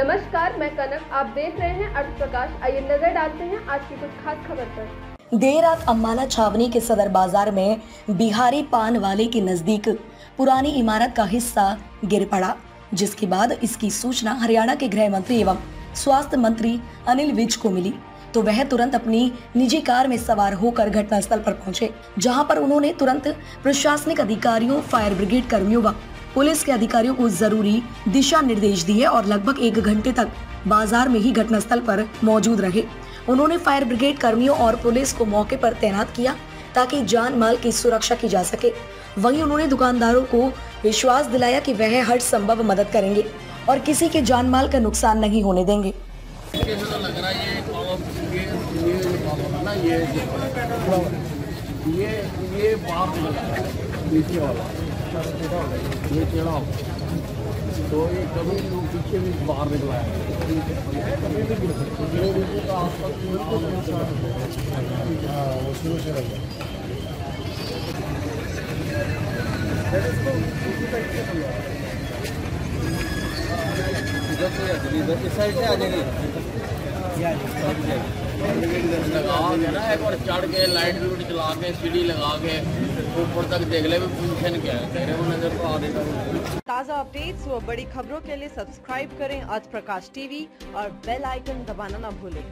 नमस्कार, मैं कनक। आप देख रहे हैं अर्थ प्रकाश। आइए नज़र डालते हैं आज की कुछ खास खबर पर। देर रात अम्बाला छावनी के सदर बाज़ार में बिहारी पान वाले के नज़दीक पुरानी इमारत का हिस्सा गिर पड़ा, जिसके बाद इसकी सूचना हरियाणा के गृह मंत्री एवं स्वास्थ्य मंत्री अनिल विज को मिली। तो वह तुरंत अपनी निजी कार में सवार होकर घटनास्थल पर पहुँचे, जहाँ पर उन्होंने तुरंत प्रशासनिक अधिकारियों, फायर ब्रिगेड कर्मियों व पुलिस के अधिकारियों को ज़रूरी दिशा निर्देश दिए और लगभग एक घंटे तक बाज़ार में ही घटनास्थल पर मौजूद रहे। उन्होंने फायर ब्रिगेड कर्मियों और पुलिस को मौके पर तैनात किया ताकि जान माल की सुरक्षा की जा सके। वहीं उन्होंने दुकानदारों को विश्वास दिलाया कि वह हर संभव मदद करेंगे और किसी के जान माल का नुकसान नहीं होने देंगे। ये ये बाप नीचे वाला। ये टेढ़ा तो ये कभी लोग पीछे भी बाहर निकला है कभी भी से इधर इस साइड से आ जाएँगे लगा के ना एक बार चढ़ के लाइट लूट चला के, सीढ़ी लगा के, ऊपर तक देख ले भी क्या तो देगा ताज़ा अपडेट्स व बड़ी खबरों के लिए सब्सक्राइब करें आज प्रकाश टीवी और बेल आइकन दबाना ना भूलें।